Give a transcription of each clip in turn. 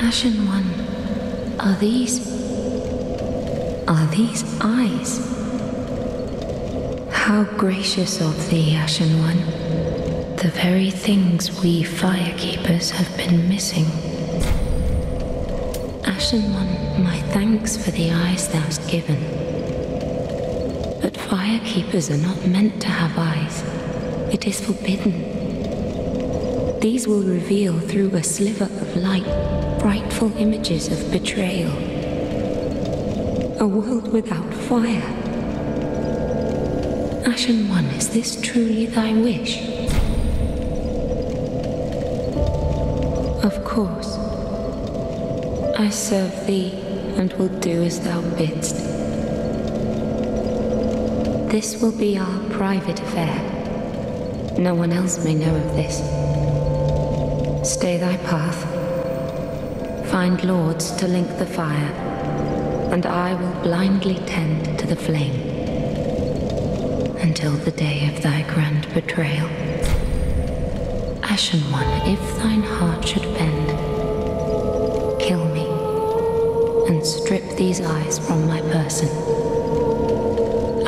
Ashen One, are these. Are these eyes? How gracious of thee, Ashen One. The very things we firekeepers have been missing. Ashen One, my thanks for the eyes thou'st given. But firekeepers are not meant to have eyes. It is forbidden. These will reveal through a sliver of light frightful images of betrayal. A world without fire. Ashen One, is this truly thy wish? Of course. I serve thee and will do as thou bidst. This will be our private affair. No one else may know of this. Stay thy path. Find lords to link the fire, and I will blindly tend to the flame until the day of thy grand betrayal. Ashen One, if thine heart should bend, kill me and strip these eyes from my person.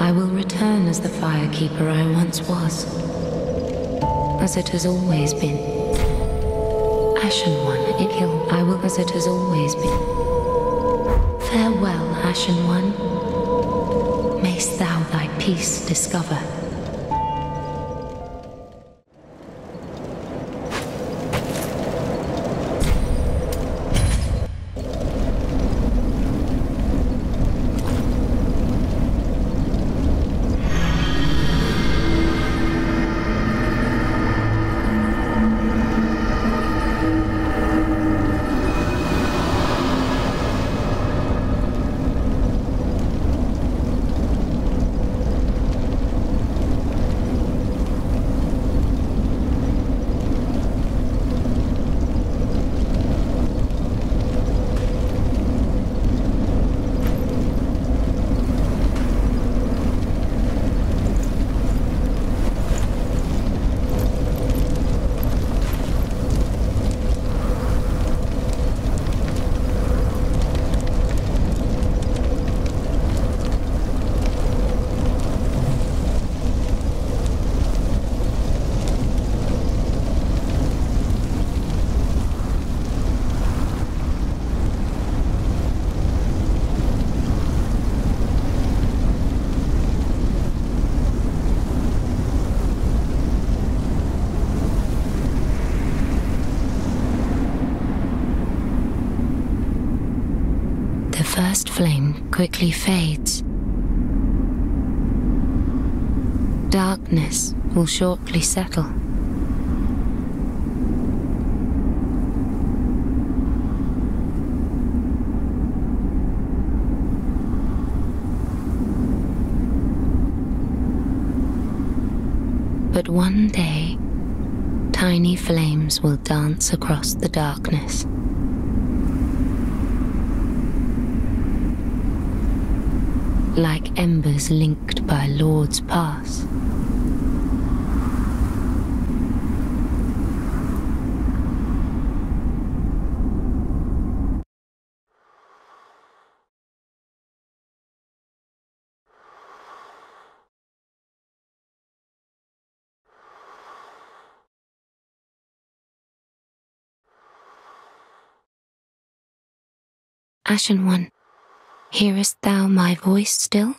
I will return as the firekeeper I once was, as it has always been. Ashen One, if ill, I will as it has always been. Farewell, Ashen One. Mayst thou thy peace discover. First flame quickly fades. Darkness will shortly settle. But one day, tiny flames will dance across the darkness. Like embers linked by Lord's Pass. Ashen One, hearest thou my voice still?